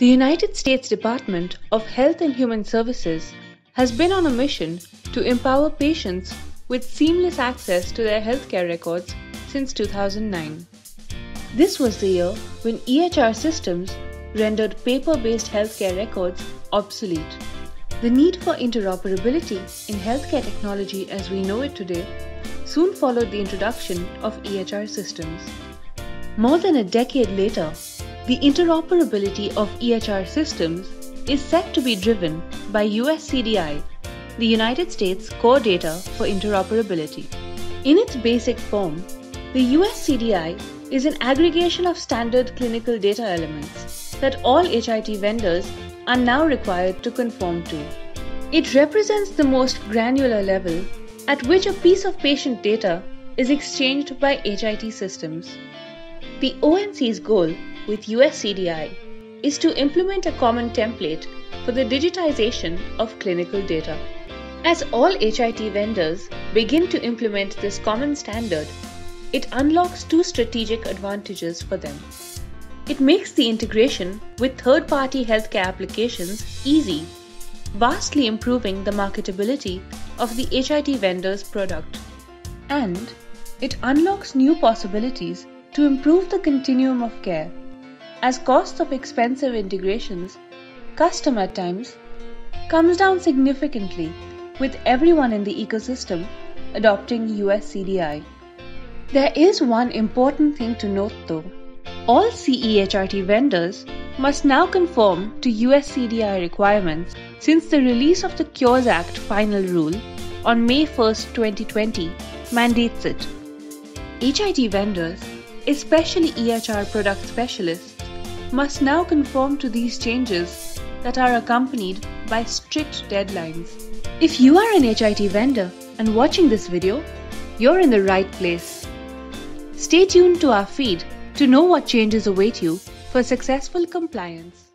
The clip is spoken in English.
The United States Department of Health and Human Services has been on a mission to empower patients with seamless access to their healthcare records since 2009. This was the year when EHR systems rendered paper based healthcare records obsolete. The need for interoperability in healthcare technology as we know it today soon followed the introduction of EHR systems. More than a decade later, the interoperability of EHR systems is set to be driven by USCDI, the United States Core Data for Interoperability. In its basic form, the USCDI is an aggregation of standard clinical data elements that all HIT vendors are now required to conform to. It represents the most granular level at which a piece of patient data is exchanged by HIT systems. The ONC's goal with USCDI is to implement a common template for the digitization of clinical data. As all HIT vendors begin to implement this common standard, it unlocks two strategic advantages for them. It makes the integration with third party healthcare applications easy, vastly improving the marketability of the HIT vendor's product. And it unlocks new possibilities to improve the continuum of care as costs of expensive integrations, custom at times, comes down significantly with everyone in the ecosystem adopting USCDI. There is one important thing to note though. All CEHRT vendors must now conform to USCDI requirements since the release of the Cures Act final rule on May 1, 2020 mandates it. HIT vendors, especially EHR product specialists, must now conform to these changes that are accompanied by strict deadlines. If you are an HIT vendor and watching this video, you're in the right place. Stay tuned to our feed to know what changes await you for successful compliance.